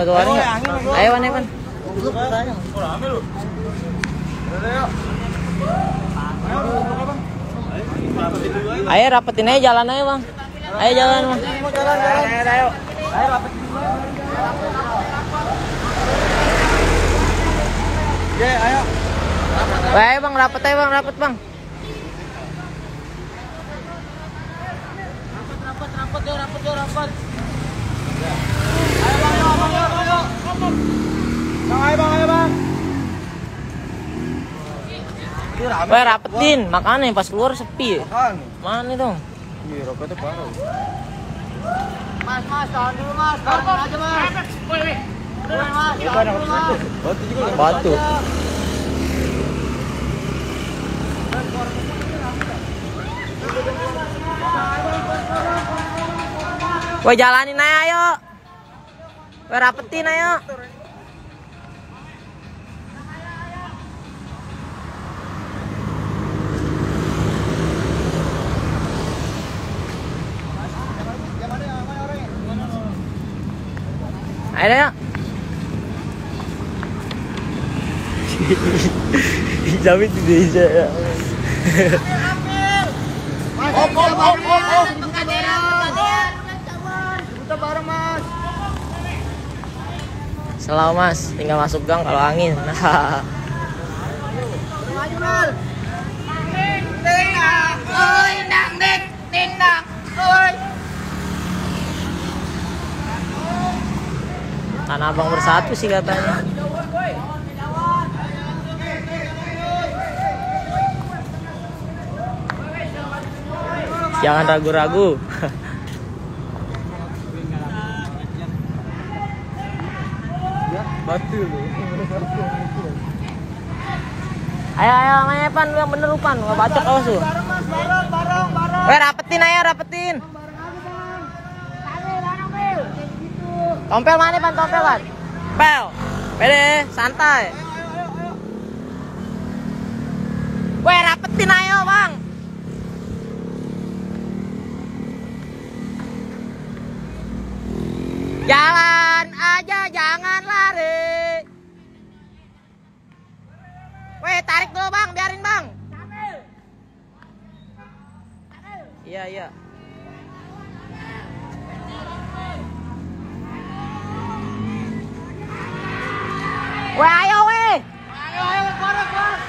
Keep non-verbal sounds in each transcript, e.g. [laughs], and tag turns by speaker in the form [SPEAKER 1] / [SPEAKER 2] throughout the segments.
[SPEAKER 1] mau keluarin nggak? Ayo, Wan, Evan. Ayo rapetin aja jalan aja bang. Ayo jalan bang. Wah, ayo bang rapet aja bang rapet bang. Wah rapetin makanya pas keluar sepi. Mana dong?
[SPEAKER 2] Mas, mas, tahan dulu mas, tahan aja mas. Boleh mas, tahan dulu mas.
[SPEAKER 1] Batu. Wah jalanin aja ayo. Rapetin ayo. Ayo ayo. [laughs] Jamin di Indonesia ya.
[SPEAKER 2] Mas, op, op, op, op, op. Buka bareng. Buka bareng mas.
[SPEAKER 1] Selalu mas, tinggal masuk gang kalau angin. Nah. [laughs] Tanah Abang bersatu sih katanya. Jangan ragu-ragu. [laughs] Ayo ayo main Evan lu yang bener Upan, gua bacok awas lu.
[SPEAKER 2] Bareng mas, bareng, bareng, bareng.
[SPEAKER 1] Weh rapetin aja rapetin.
[SPEAKER 2] Gitu.
[SPEAKER 1] Tompel mana Pan? Tompel Pan? Pel. Pede, santai. Weh rapetin ayo bang. Jalan Iya iya. Weh ayo weh.
[SPEAKER 2] Ayo, ayo, bareng, bareng.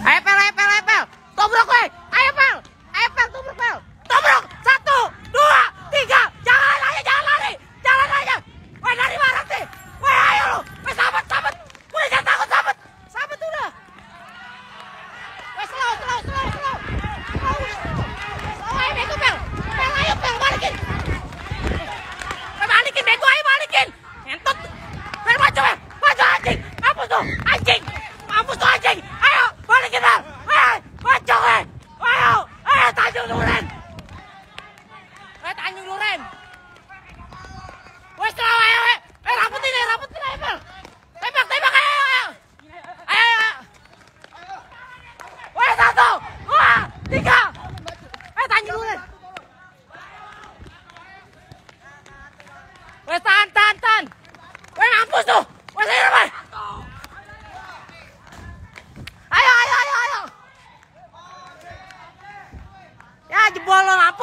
[SPEAKER 1] Ayo pel, ayo pel, ayo pel. Tobrok weh. Ayo pel. Ayo pel, tobrok pel. Tobrok. Satu, dua, tiga. Jangan aja, jangan lari. Jangan aja. Weh dari mana sih? Weh ayo lu. Weh sahabat, sahabat. Udah jangan takut sahabat. Sahabat udah. Weh slow, slow, slow, slow. Slow, slow. Ayo bego pel. Pel ayo pel balikin. Weh balikin bego ayo balikin. Entot. Weh maju weh. Maju anjing. Mampus tuh anjing. Mampus tuh anjing. Ayo balikin pel. Weh maju weh. Ayo. Ayo Tanjung Duren. Weh Tanjung Duren. Weh slow ayo weh. Eh rapetin ya rapetin ayo pel. Tembak tembak ayo ayo. Ayo ayo. Weh satu, dua, tiga. Eh Tanjung Duren. Weh tahan tahan tahan. Weh mampus tuh. Weh saya weh. Ayo ayo ayo ayo. Ya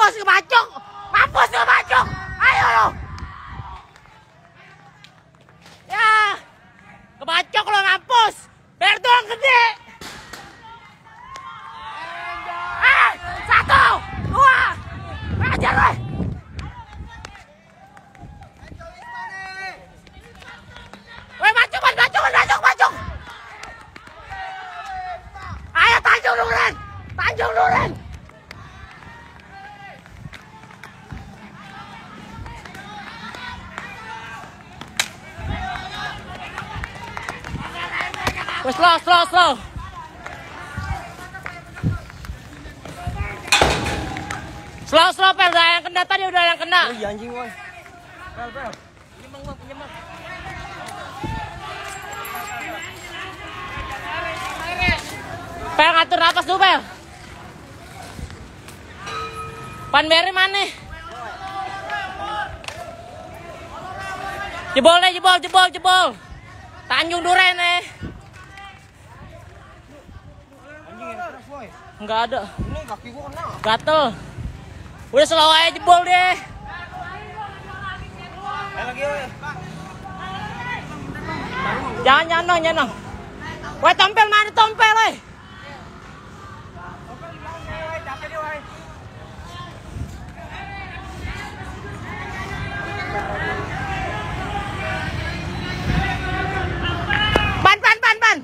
[SPEAKER 1] jebol lo mampus kebacok. Mampus kebacok. Ayo lo. Ya. Kebacok lo mampus. Biar doang gede. Eh, satu, dua, ajar weh. Weh maju man, maju man, maju, maju. Ayo Tanjung Duren, Tanjung Duren. Weh slow, slow, slow. Slow, slow, pel. Udah yang kena tadi, udah yang kena.
[SPEAKER 2] Iya anjing, woi. Pel, pel.
[SPEAKER 1] Pel ngatur napas dulu, Pel. Pan Berry mana? Jebol deh, jebol, jebol, jebol. Tanjung Duren eh.
[SPEAKER 2] Anjing yang keras, boy.
[SPEAKER 1] Enggak ada.
[SPEAKER 2] Ini kaki gua kena.
[SPEAKER 1] Gatel. Udah selalu aja jebol deh.
[SPEAKER 2] Lagi.
[SPEAKER 1] Jangan jangan dong. Woi tompel mana tompel eh?
[SPEAKER 2] Capek dia, boy.
[SPEAKER 1] Pan pan pan pan.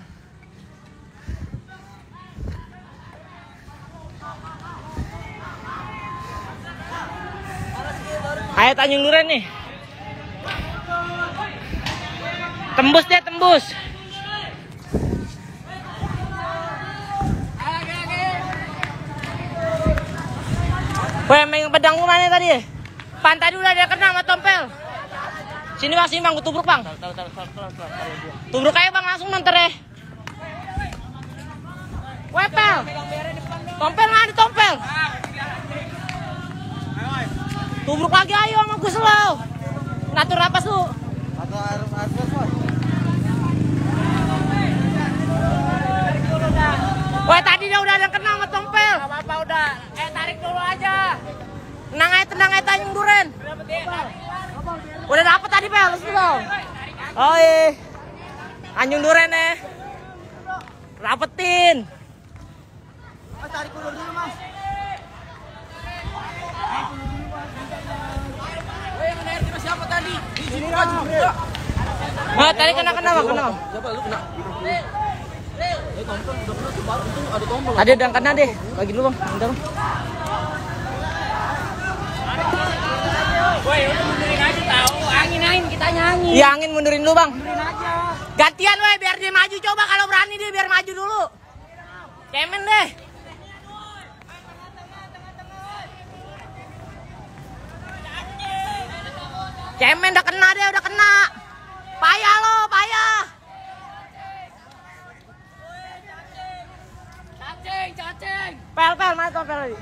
[SPEAKER 1] Ayo Tanjung Duren nih. Tembus deh, tembus. Weh, main pedang lu mana tadi? Pan tadi udah dia kena sama tompel. Sini bang, sini bang, gue tubruk bang. Tubruk aja bang, langsung nanti deh. Wepel. Tompel nggak ada tompel. Tubruk lagi ayo sama gue selalu. Natur apa lu?
[SPEAKER 2] Atau.
[SPEAKER 1] Wah tadi dia udah ada kena sama tompel. Gak apa-apa udah. Eh tarik dulu aja. Tenang aja, tenang aja Tanjung Duren. Udah dapet tadi pel, let's go. Oh iya. Tanjung Duren eh. Rapetin.
[SPEAKER 2] Mas, tarik ulur dulu,
[SPEAKER 1] Nah, tadi kena kena bang, kena. Tadi udah kena deh. Bagi dulu bang, bentar bang.
[SPEAKER 3] Woi, udah mundurin aja tahu. Angin angin kita nyanyi.
[SPEAKER 1] Iya angin mundurin dulu bang.
[SPEAKER 3] Mundurin aja.
[SPEAKER 1] Gantian weh biar dia maju coba kalau berani dia biar maju dulu. Cemen deh. Cemen udah kena deh, udah kena. Payah lo, payah.
[SPEAKER 3] Cacing, cacing.
[SPEAKER 1] Pel, pel, mana tompel tadi?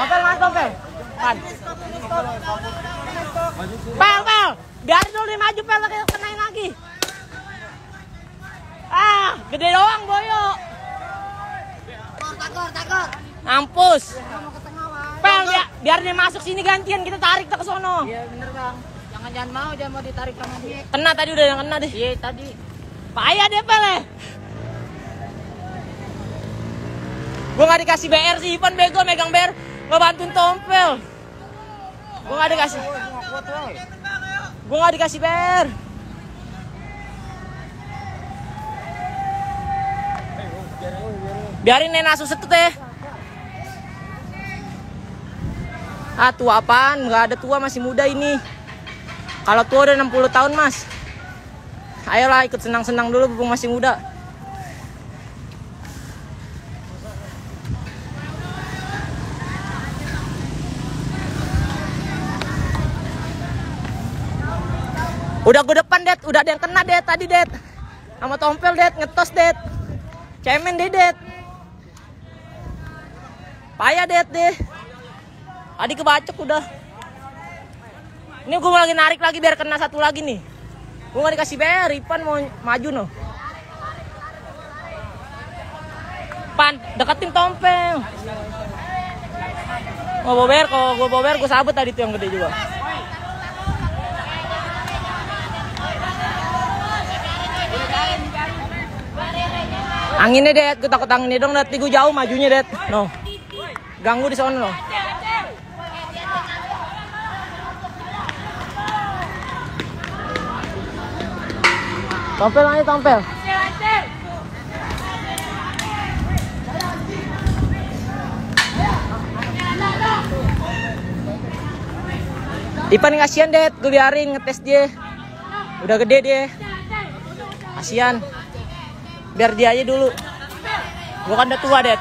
[SPEAKER 1] Tompel, mana tompel? Pan. Pel, pel. Biarin dulu dia maju, pel. Kenain lagi. Ah, gede doang, boyo.
[SPEAKER 2] Takor, takor.
[SPEAKER 1] Mampus. Pel, biar, biar dia masuk sini gantian. Kita tarik ke sono.
[SPEAKER 3] Iya bener bang. Jangan jangan mau, jangan mau ditarik sama dia.
[SPEAKER 1] Kena tadi udah yang kena deh.
[SPEAKER 3] Iya tadi.
[SPEAKER 1] Payah deh, pel. eh. Gue gak dikasih BR sih, Ipan bego megang BR. Gak bantuin tompel. Gue gak dikasih. Gue gak dikasih BR. Biarin Nena suset tuh Ah tua apaan? Gak ada tua masih muda ini. Kalau tua udah 60 tahun mas. Ayolah ikut senang-senang dulu mumpung masih muda. Udah gue depan, Det. Udah ada yang kena, Det. Tadi, Det. Sama tompel, Det. Ngetos, Det. Cemen deh, Det. Payah, Det, deh. Tadi kebacok udah. Ini gue mau lagi narik lagi biar kena satu lagi nih. Gue gak dikasih bayar, Ipan mau maju noh. Pan, deketin tompel. Mau bayar, kalau gue bayar gue sabut tadi tuh yang gede juga. Anginnya det, gue takut anginnya dong, nanti gue jauh majunya det. No, ganggu di sana no. Tompel aja tompel. Ipan kasihan det, gue biarin ngetes dia. Udah gede dia. Kasihan. Biar dia aja dulu. Gua kan udah tua, Det.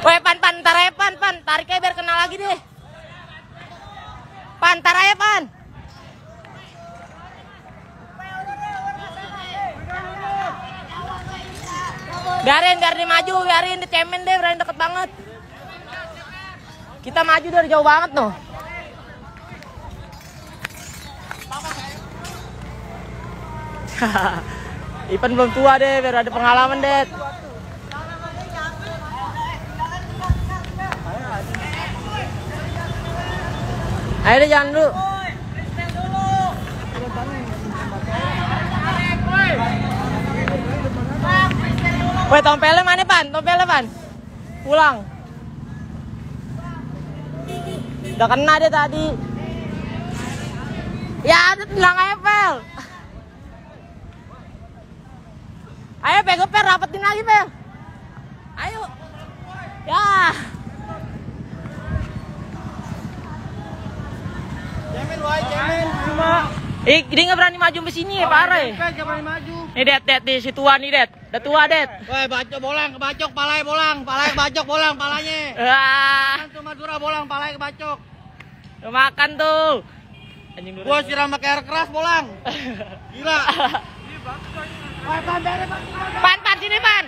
[SPEAKER 1] Woi, pan, pan, aja, pan, pan. Tarik aja biar kena lagi deh. Pan, aja, pan. Biarin, biar dia maju, biarin dia cemen deh, biarin deket banget. Kita maju dari jauh banget noh. [laughs] Ipan belum tua deh, biar ada pengalaman deh. Ayo jangan dulu. Woi tompelnya mana pan? Tompelnya pan? Pulang. Udah kena dia tadi. Ya ada bilang aja pel. Ayo pel, pel rapetin lagi pel. Ayo. Ya.
[SPEAKER 2] Cemen, woi, cemen. Cuma.
[SPEAKER 1] Ih, dia nggak berani maju ke sini, parah. ya.
[SPEAKER 2] Jangan berani maju.
[SPEAKER 1] Nih det, det di si tua nih det. Udah tua det.
[SPEAKER 2] Woi, bacok bolang, kebacok, palanya bolang, palanya kebacok, bolang, palanya.
[SPEAKER 1] Wah,
[SPEAKER 2] cuma Madura bolang, palanya kebacok.
[SPEAKER 1] udah makan tuh. Anjing dulu.
[SPEAKER 2] Gua siram pakai air keras bolang. Gila.
[SPEAKER 1] pan, pan sini pan.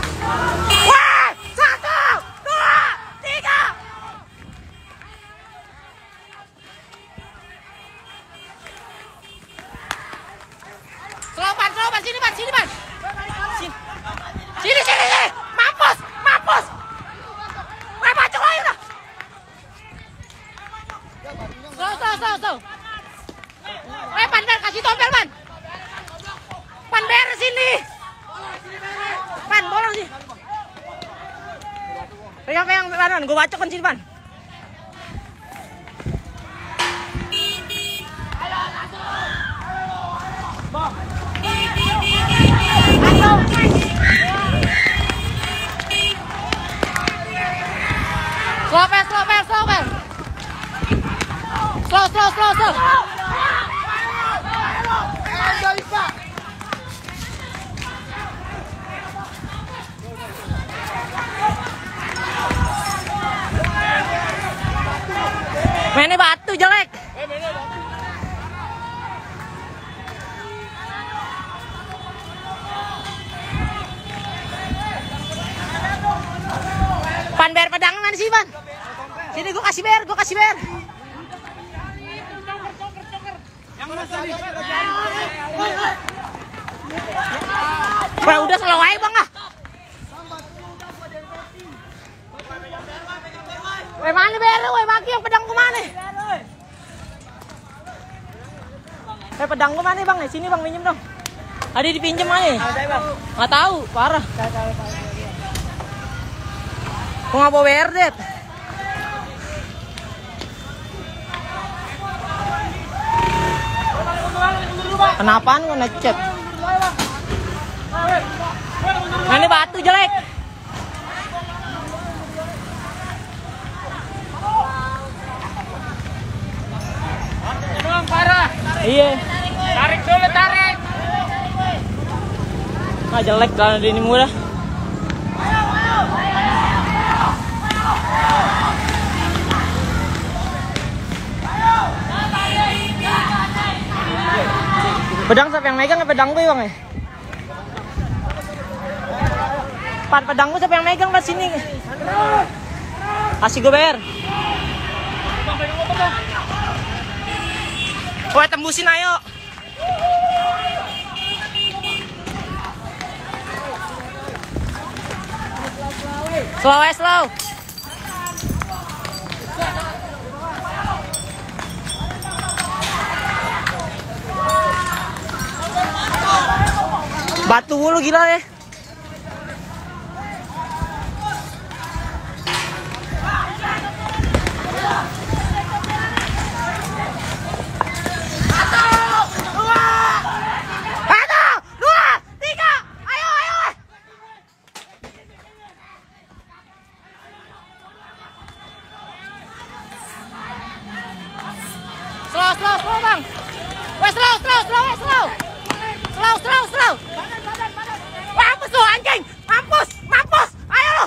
[SPEAKER 1] Wah, satu, dua, tiga. Slow pan, slow pan, sini pan, sini pan. Sini, sini, sini, sini. Mampus, mampus. Wah, bacok lagi udah. Slow, slow. Eh, kasih tompel, pan. Pan beres sini. Pan, bolong sih. Pegang, pegang, pan, gue bacok sini, pan. Slow, pan, slow, slow. Slow. Mainnya batu jelek. Pan ber pedang mana sih, Pan? Sini gua kasih ber, gua kasih ber. Wah, udah selalu aja, Bang ah. Weh mana ber, weh maki yang pedang ku mana? Eh pedang ku mana, Bang? Eh, sini, Bang, minjem dong. Ada dipinjem aja. Nggak tahu, parah. Kok nggak bawa WR, Kenapaan kok ngecet? Nah, ini batu jelek.
[SPEAKER 3] Bang, parah.
[SPEAKER 1] Iya.
[SPEAKER 3] Tarik dulu, tarik.
[SPEAKER 1] Ah jelek kalau ini murah. Pedang siapa yang megang? Pedang gue bang ya? Pan pedang gue siapa yang megang pas sini? Kasih gue bayar. Woi tembusin ayo. Slow ya slow. Batu mulu gila ya. Slow, slow, slow bang. Wes slow, slow, slow, slow. Slow, slow, anjing, mampus, mampus. Ayo lu.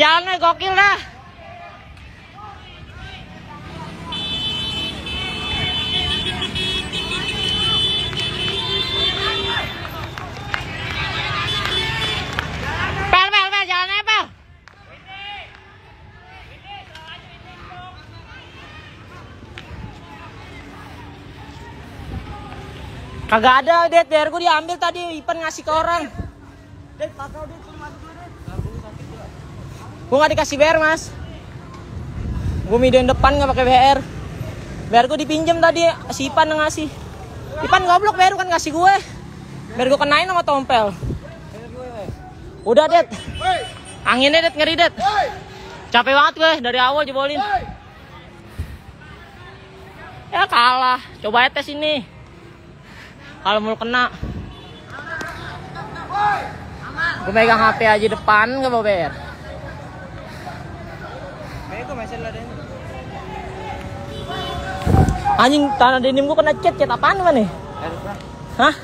[SPEAKER 1] jalan nih gokil dah. Pel, pel, pel, jalannya pel. Kagak ada, Det. Biar gue diambil tadi. Ipan ngasih ke orang. Gue gak dikasih BR, Mas. Gue midoin depan gak pakai BR. Biar gue dipinjem tadi. Si Ipan yang ngasih. Ipan goblok baru kan ngasih gue. Biar gue kenain sama tompel. Udah, Det. Anginnya, Det. Ngeri, Det. Capek banget gue. Dari awal jebolin. Ya kalah. Coba tes ini. Kalau mau kena. Gue megang HP aja depan gak mau bayar. Anjing tanah denim gue kena cat, cat apaan mana nih? Hah?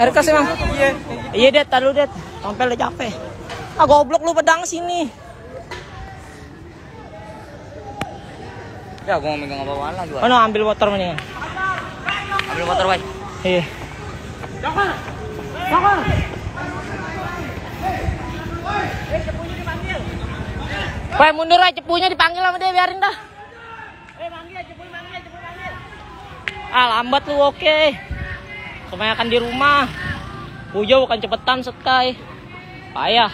[SPEAKER 1] Air keras emang? Iya. Iya, Det, tadi Det. Tompel udah capek. Ah, goblok lu pedang sini.
[SPEAKER 2] Ya, gua mau megang apa-apaan lagi, Wak.
[SPEAKER 1] Mana ambil motor mendingan?
[SPEAKER 2] Ambil motor, Wak.
[SPEAKER 1] Iya. Woi mundur aja cepunya dipanggil sama dia biarin dah. Ah lambat lu oke. Kebanyakan di rumah. Pujo bukan cepetan sekai. Payah.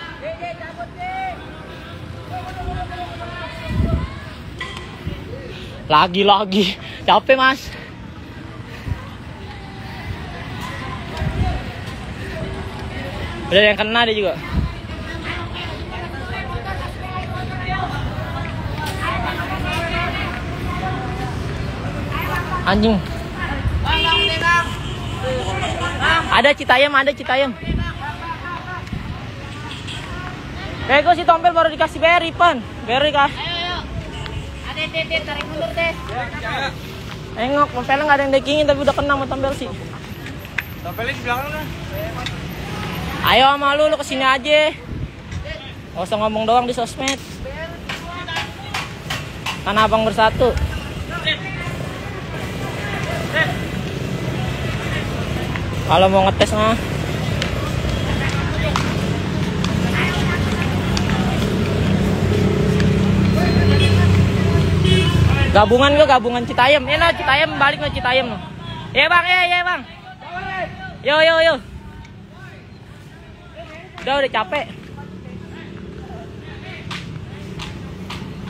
[SPEAKER 1] Lagi lagi. Capek mas. Udah yang kena dia juga. Anjing. Ada Citayam, ada Citayam. Bego si Tompel baru dikasih beri, Pan. Beri kah?
[SPEAKER 3] Ada titik tarik mundur deh.
[SPEAKER 1] Engok, Tompelnya nggak ada yang dekingin tapi udah kena sama Tompel sih.
[SPEAKER 3] Tompelnya di belakang kan?
[SPEAKER 1] Ayo sama lu, lu ke sini aja. Gak usah ngomong doang di sosmed. Karena abang bersatu. Kalau mau ngetes mah. Gabungan gua gabungan Citayam. Ya nah, Citayam balik ke Citayam no. Ya bang, ya ya bang. Yo yo yo. Udah udah capek.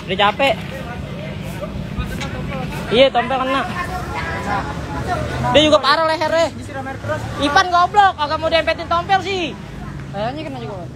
[SPEAKER 1] Udah capek. Iya, tompel kena. Dia juga parah lehernya. Ipan goblok, agak mau dempetin tompel sih.
[SPEAKER 2] Kayaknya kena juga.